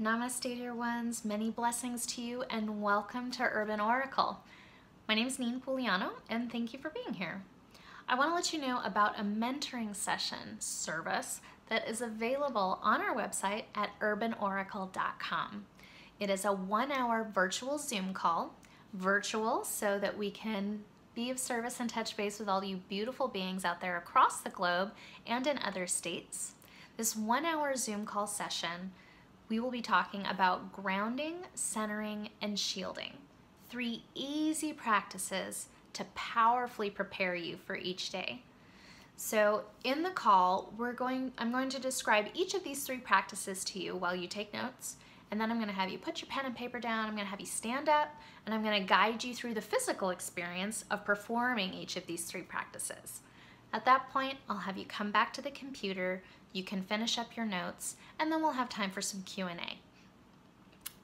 Namaste, dear ones. Many blessings to you and welcome to Herb'n Oracle. My name is Niene Pugliano and thank you for being here. I want to let you know about a mentoring session service that is available on our website at herbnoracle.com. It is a one hour virtual Zoom call, virtual so that we can be of service and touch base with all you beautiful beings out there across the globe and in other states. This one hour Zoom call session we will be talking about grounding, centering, and shielding. Three easy practices to powerfully prepare you for each day. So in the call, we're going, I'm going to describe each of these three practices to you while you take notes. And then I'm gonna have you put your pen and paper down, I'm gonna have you stand up, and I'm gonna guide you through the physical experience of performing each of these three practices. At that point, I'll have you come back to the computer, you can finish up your notes, and then we'll have time for some Q&A.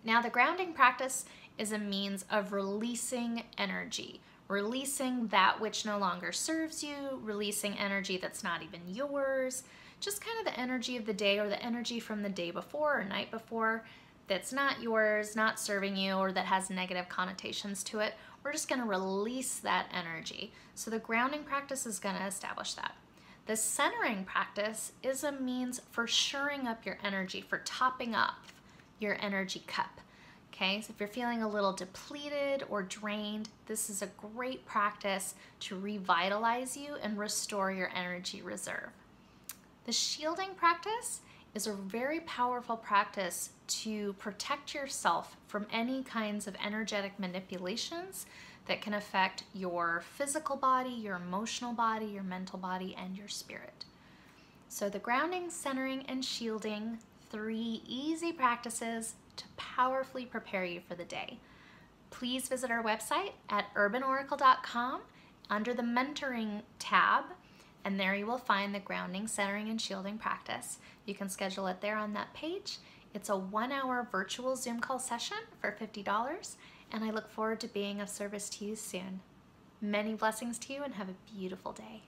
Now the grounding practice is a means of releasing energy, releasing that which no longer serves you, releasing energy that's not even yours, just kind of the energy of the day or the energy from the day before or night before that's not yours, not serving you, or that has negative connotations to it, we're just gonna release that energy. So the grounding practice is gonna establish that. The centering practice is a means for shoring up your energy, for topping up your energy cup. Okay, so if you're feeling a little depleted or drained, this is a great practice to revitalize you and restore your energy reserve. The shielding practice is a very powerful practice to protect yourself from any kinds of energetic manipulations that can affect your physical body, your emotional body, your mental body, and your spirit. So the grounding, centering, and shielding, three easy practices to powerfully prepare you for the day. Please visit our website at herbnoracle.com under the mentoring tab and there you will find the grounding, centering, and shielding practice. You can schedule it there on that page. It's a one hour virtual Zoom call session for $50, and I look forward to being of service to you soon. Many blessings to you and have a beautiful day.